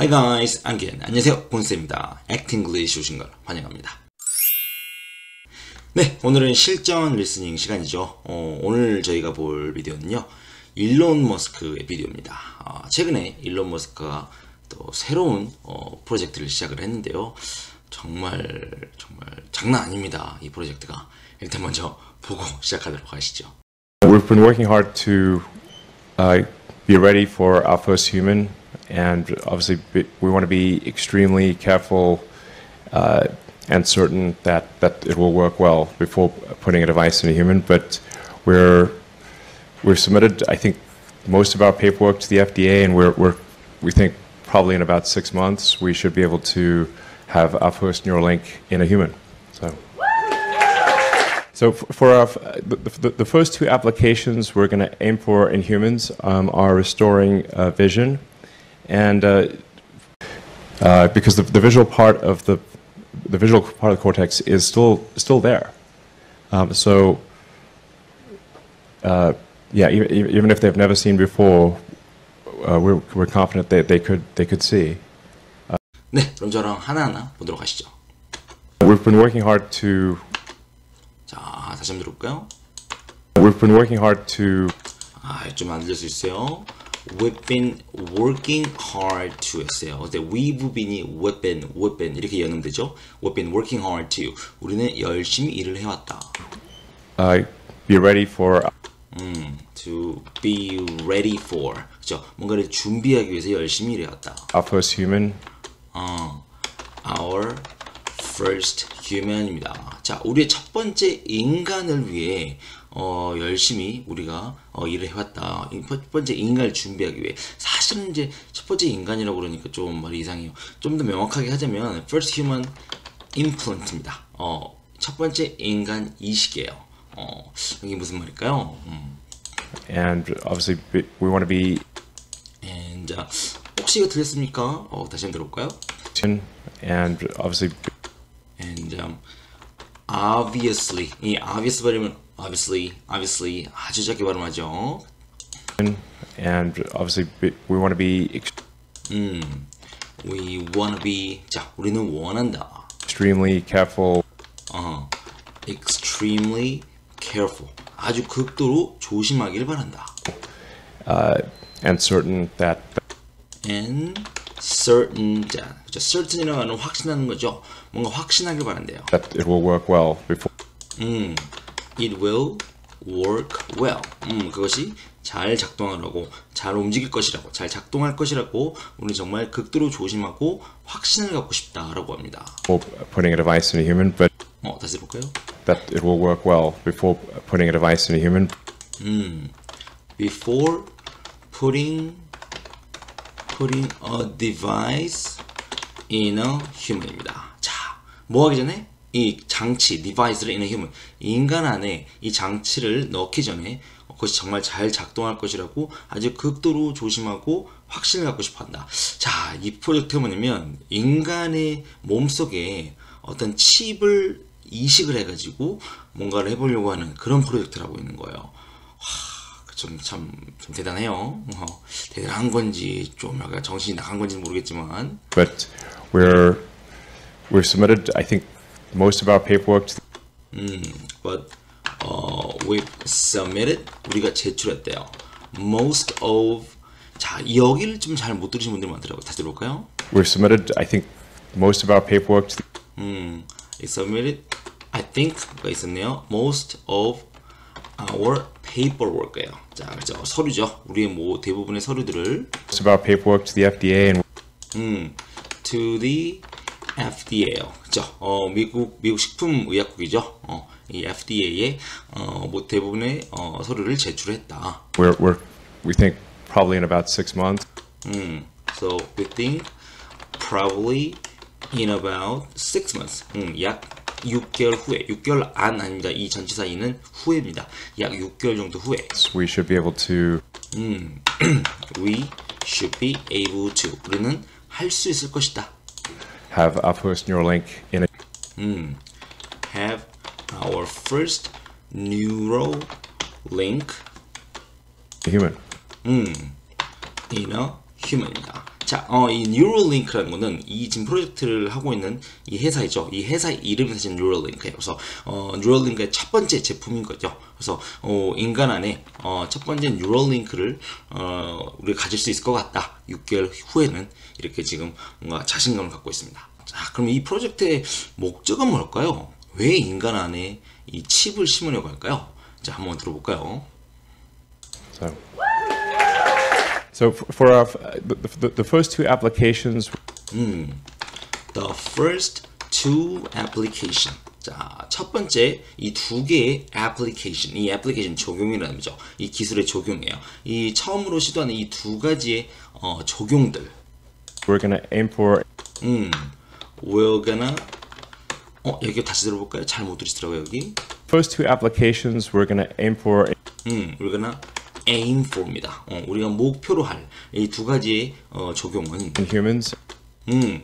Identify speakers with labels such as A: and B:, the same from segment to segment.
A: Hi guys, 안겐 안녕하세요 본쌤입니다. Actinglish 오신 걸 환영합니다. 네, 오늘은 실전 listening 시간이죠. 어, 오늘 저희가 볼 비디오는요. 일론 머스크의 비디오입니다. 아, 최근에 일론 머스크가 또 새로운 어, 프로젝트를 시작을 했는데요. 정말 정말 장난 아닙니다. 이 프로젝트가 일단 먼저 보고 시작하도록 하시죠.
B: We've been working hard to uh, be ready for our first human, and obviously we want to be extremely careful uh, and certain that, that it will work well before putting a device in a human. But we're we've submitted, I think, most of our paperwork to the FDA, and we're, we're we think probably in about six months we should be able to have our first Neuralink in a human. So. So f- for our, f- the, the, the first two applications we're going to aim for in humans um, are restoring uh, vision, and uh, uh, because the, the visual part of the the visual part of the cortex is still still there. Um, so uh, yeah, even, even if they've never seen before, uh, we're, we're confident that they could they could see.
A: 네, 그럼 저랑 하나하나 보도록 하시죠.
B: We've been working hard to
A: 자, 다시 한번 들어볼까요?
B: we've been working hard to
A: 아, 좀 안 들릴 수 있어요. We've been working hard to 했어요. 근데 we've been이 we've been, we've been 이렇게 연음되죠. We've been working hard to. 우리는 열심히 일을 해왔다.
B: uh, be ready for
A: To be ready for. 그죠? 뭔가를 준비하기 위해서 열심히 일해왔다.
B: our first human
A: 어, our first human입니다. 자, 우리의 첫 번째 인간을 위해 어, 열심히 우리가 어, 일을 해왔다. 이첫 번째 인간을 준비하기 위해. 사실은 이제 첫 번째 인간이라고 그러니까 좀 말이 이상해요. 좀 더 명확하게 하자면 first human implant입니다. 어, 첫 번째 인간 이식이에요. 어, 이게 무슨 말일까요? 음.
B: and obviously we want to be
A: And, 자, 혹시 이거 들렸습니까? 어, 다시 한번 들어볼까요?
B: and obviously
A: Um, obviously 이 obvious 발음은 obviously obviously 아주 작게 발음하죠.
B: and obviously we want to be ex-
A: We wanna be 자 우리는 원한다.
B: extremely careful
A: 어, extremely careful 아주 극도로 조심하길 바란다.
B: and certain that
A: And certain 자 그죠? certain이라고 하는 확신하는 거죠. 뭔가 확신하길 바란대요.
B: that it will work well before
A: It will work well. 음, 그것이 잘 작동하라고, 잘 움직일 것이라고, 잘 작동할 것이라고 우리 정말 극도로 조심하고 확신을 갖고 싶다라고 합니다.
B: putting a device in a human, but
A: 어, 다시 볼까요?
B: that it will work well before putting a device in a human.
A: Before putting putting a device in a human입니다. 자, 뭐 하기 전에 이 장치, device를 in a human, 인간 안에 이 장치를 넣기 전에 그것이 정말 잘 작동할 것이라고 아주 극도로 조심하고 확신을 갖고 싶어 한다. 자, 이 프로젝트가 뭐냐면 인간의 몸속에 어떤 칩을 이식을 해가지고 뭔가를 해보려고 하는 그런 프로젝트라고 있는 거예요. 좀 참 좀 대단해요. 어, 대단한 건지 좀 약간 정신이 나간 건지는 모르겠지만
B: But we're we've submitted, I think, most of our paperwork to
A: but 어, we've submitted 우리가 제출했대요. Most of 자 여기를 좀 잘 못 들으신 분들 많더라고요. 다시 들어볼까요?
B: we've submitted, I think, most of our paperwork to
A: 음, it submitted I think가 있었네요. Most of our paperwork예요. 자, 그죠? 서류죠. 우리의 뭐 대부분의 서류들을
B: of our paperwork to the FDA, and
A: 음, to the FDA요. 그죠? 어, 미국 미국 식품의약국이죠. 어, 이 FDA에 어, 뭐 대부분의 어, 서류를 제출했다.
B: we're, we're we think probably in about six months.
A: 음, so we think probably in about six months. 음, 약 6개월 후에 6개월 안 아닙니다. 이 전치사 이는 후에입니다. 약 6개월 정도 후에
B: We should be able to
A: we should be able to 우리는 할 수 있을 것이다.
B: have our first Neuralink in a
A: have our first Neuralink
B: human.
A: in a human입니다. 자, 어, 이 Neuralink라는 거는 이 지금 프로젝트를 하고 있는 이 회사이죠. 이 회사의 이름이 사실 Neuralink예요. 그래서 어, Neuralink의 첫 번째 제품인 거죠. 그래서 어, 인간 안에 어, 첫 번째 Neuralink를 어, 우리가 가질 수 있을 것 같다. 6개월 후에는 이렇게 지금 뭔가 자신감을 갖고 있습니다. 자, 그럼 이 프로젝트의 목적은 뭘까요? 왜 인간 안에 이 칩을 심으려고 할까요? 자, 한번 들어볼까요?
B: So, so for our, the, the, the first two applications,
A: The first two application. 자, 첫 번째 이 두 개의 application. 이 application 적용이라는 거죠. 이 기술의 적용이에요. 이 처음으로 시도하는 이 두 가지의 어, 적용들.
B: we're to aim for
A: We're gonna 어, 여기 다시 들어볼까요? 잘 못 들으시더라고요, 여기.
B: first two applications we're to aim for
A: 음, we're gonna aim for입니다. 어, 우리가 목표로 할 이 두 가지의 어, 적용은
B: in humans
A: 음,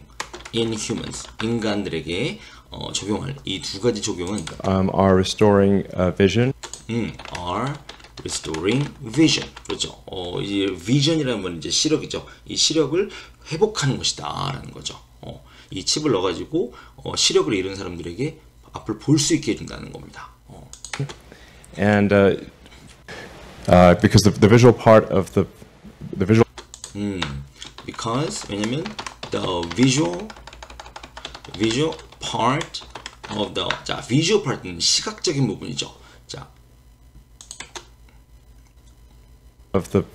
A: in humans. 인간들에게 어, 적용할 이 두 가지 적용은
B: um, are restoring uh, vision
A: 음, are restoring vision. 그렇죠. 어, 이제 vision이라는 건 이제 시력이죠. 이 시력을 회복하는 것이다라는 거죠. 어, 이 칩을 넣어가지고 어, 시력을 잃은 사람들에게 앞을 볼 수 있게 해준다는 겁니다. 어,
B: and uh, uh, because the, the visual part of the the visual
A: because 왜냐면 the visual visual part of the 자 visual part는 시각적인 부분이죠. 자
B: of the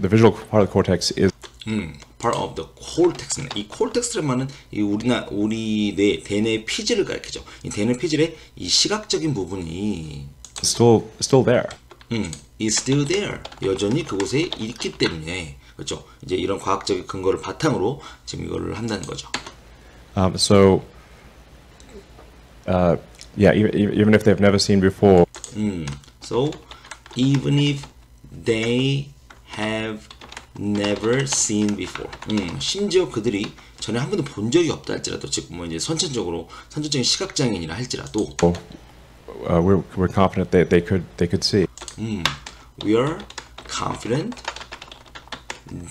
B: the visual part of the cortex is
A: 음, part of the cortex입니다. 이 cortex라는 말은 이 우리나 우리 뇌 대뇌 피질을 가리키죠. 이 대뇌 피질의 이 시각적인 부분이
B: still still there.
A: 음, is still there. 여전히 그곳에 있기 때문에 그렇죠. 이제 이런 과학적인 근거를 바탕으로 지금 이거를 한다는 거죠.
B: Um, so uh, yeah, even, even if they've never seen before,
A: So even if they have never seen before, 음, 심지어 그들이 전에 한 번도 본 적이 없다 할지라도 즉 뭐 이제 선천적으로 선천적인 시각 장애인이라 할지라도
B: uh, we're we're confident that they could they could see.
A: we are confident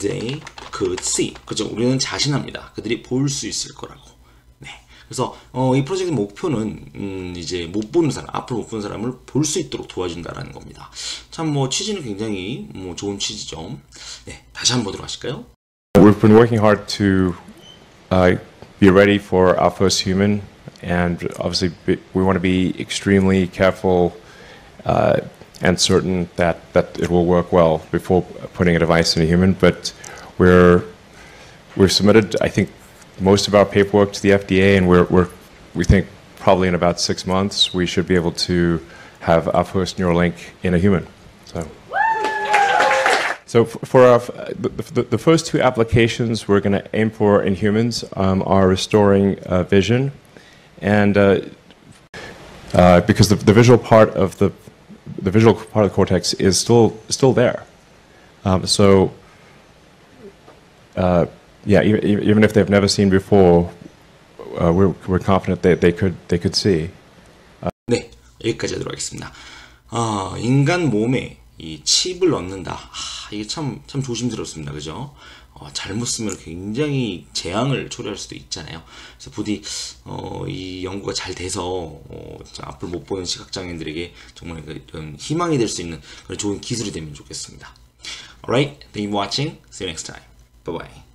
A: they could see. 그죠? 우리는 자신합니다. 그들이 볼 수 있을 거라고. 네. 그래서 어, 이 프로젝트 목표는 음, 이제 못 보는 사람, 앞으로 못 보는 사람을 볼 수 있도록 도와준다라는 겁니다. 참 뭐 취지는 굉장히 뭐 좋은 취지죠. 네, 다시 한번 보도록 하실까요?
B: We've been working hard to uh, be ready for our first human, and obviously we want to be extremely careful uh, and certain that, that it will work well before putting a device in a human. But we're we've submitted, I think, most of our paperwork to the FDA, and we're, we're we think probably in about six months we should be able to have our first Neuralink in a human. So. So f- for our, f- the, the, the first two applications we're going to aim for in humans um, are restoring uh, vision, and uh, uh, because the, the visual part of the the visual part of the cortex is still still there. Um, so uh, yeah, even, even if they've never seen before, uh, we're, we're confident that they could they could see.
A: 네, 여기까지 하도록 하겠습니다. 아, 인간 몸에 이 칩을 넣는다. 아, 이게 참, 참 조심스럽습니다. 그죠? 어, 잘못 쓰면 굉장히 재앙을 초래할 수도 있잖아요. 그래서 부디, 어, 이 연구가 잘 돼서, 어, 자, 앞을 못 보는 시각장애인들에게 정말 그, 이런 희망이 될 수 있는 그런 좋은 기술이 되면 좋겠습니다. Alright, thank you for watching. See you next time. Bye bye.